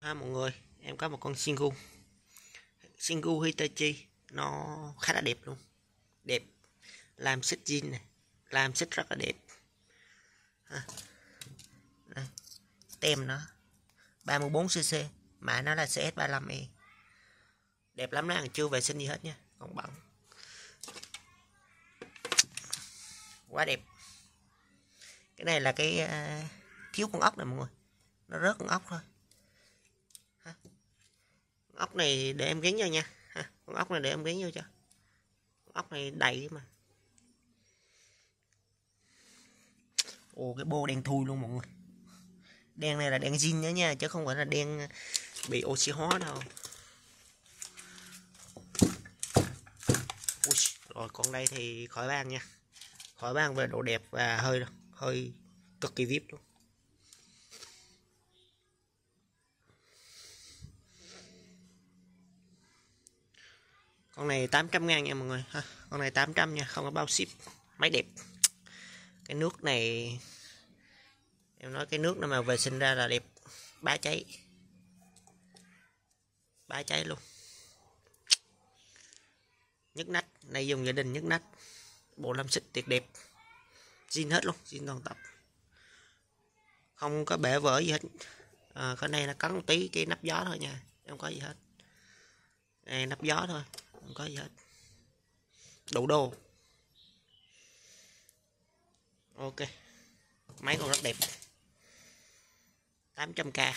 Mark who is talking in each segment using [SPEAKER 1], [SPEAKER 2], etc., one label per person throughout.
[SPEAKER 1] ha mọi người em có một con Shingu Shingu Hitachi nó khá là đẹp luôn đẹp làm xích zin này làm xích rất là đẹp ha. Đây. tem nó 34cc mà nó là CS35E đẹp lắm đó chưa vệ sinh gì hết nha còn bẩn quá đẹp cái này là cái uh, thiếu con ốc này mọi người nó rớt con ốc thôi ốc này để em gắn vô nha. Ha. con ốc này để em gắn vô cho. Con ốc này đầy mà. Ồ cái bô đen thui luôn mọi người. Đen này là đen zin nữa nha chứ không phải là đen bị oxy hóa đâu. Ui, rồi con đây thì khỏi bàn nha. Khỏi bàn về độ đẹp và hơi hơi cực kỳ vip luôn. Con này 800 ngàn nha mọi người ha. Con này 800 nha không có bao ship máy đẹp. Cái nước này em nói cái nước nó mà vệ sinh ra là đẹp bá cháy. Bá cháy luôn. Nhức nách này dùng gia đình nhức nách. Bộ lâm xích tuyệt đẹp. Zin hết luôn zin toàn tập. Không có bể vỡ gì hết. À, cái này là cắn một tí cái nắp gió thôi nha. Không có gì hết. Này nắp gió thôi không có gì hết. Đủ đồ ok. Máy còn rất đẹp. 800k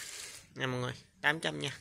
[SPEAKER 1] nha mọi người. 800 nha.